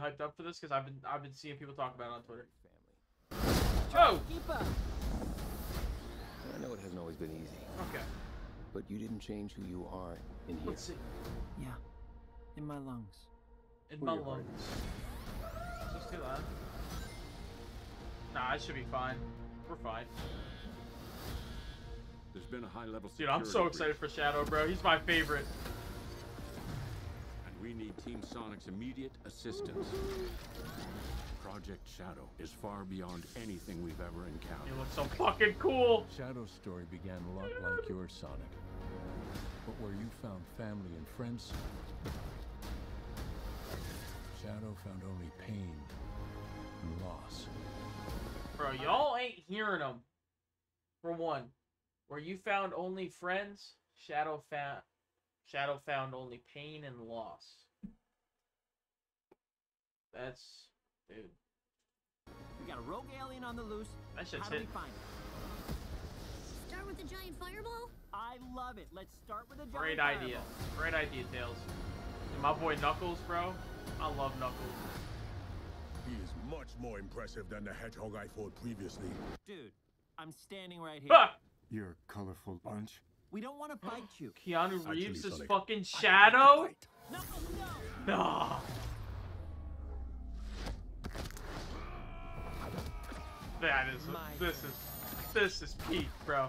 hyped up for this because I've been I've been seeing people talk about it on Twitter. Family. Oh, Keep up. I know it hasn't always been easy, okay. but you didn't change who you are in here. Let's see. Yeah. In my lungs. In Who my your heart lungs. Just do that. Nah, it should be fine. We're fine. There's been a high level Dude, I'm so excited breach, for Shadow, bro. He's my favorite. And we need Team Sonic's immediate assistance. Project Shadow is far beyond anything we've ever He encountered. looks so fucking cool. Shadow's story began a lot like yours, Sonic. But where you found family and friends, Shadow found only pain and loss. Bro, y'all ain't hearing them. For one, where you found only friends, Shadow found Shadow found only pain and loss. That's dude. We got a rogue alien on the loose. That shit's How do we find it? Start with the giant fireball? I love it. Let's start with a giant Great fireball. idea. Great idea, Tails. And my boy Knuckles, bro. I love Knuckles. He is much more impressive than the hedgehog I fought previously. Dude, I'm standing right here. Ah! You're a colorful bunch. We don't want to fight you. Keanu Actually, Reeves is Sonic, fucking I want to Shadow? fight. Knuckles, no! Nah. That is My- this is this is peak, bro.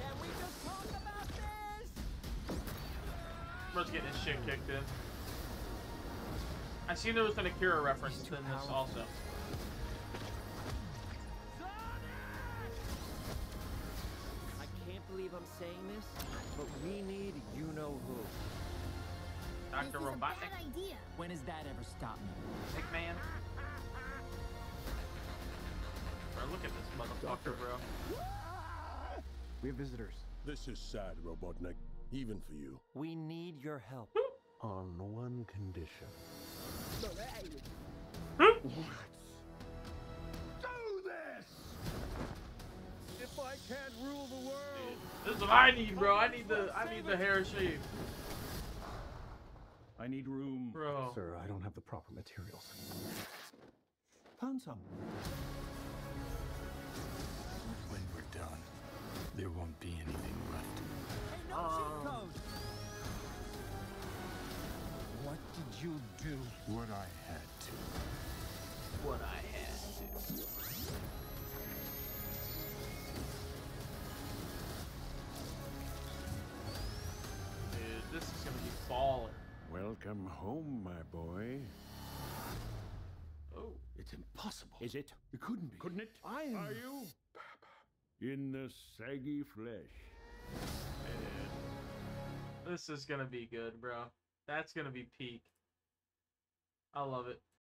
Can we just talk about this? Bro's getting his shit kicked in. I seen there was an Akira reference in too this also. I can't believe I'm saying this, but we need you know who. Dr. This is a Robotnik, bad idea. When has that ever stopped me? Big man. Look at this motherfucker, bro. We have visitors. This is sad, Robotnik. Even for you. We need your help. On one condition. Let's do this! If I can't rule the world, This is what I need, bro. I need the I need the hair shave. I need room. Bro. Sir, I don't have the proper materials. Found some. When we're done, there won't be anything left. Hey, no cheat code! What did you do? What I had to. What I had to. Dude, this is gonna be falling. Welcome home, my boy. It's impossible. Is it? It couldn't be. Couldn't it? I am. Are you? In the saggy flesh. This is gonna be good, bro. That's gonna be peak. I love it.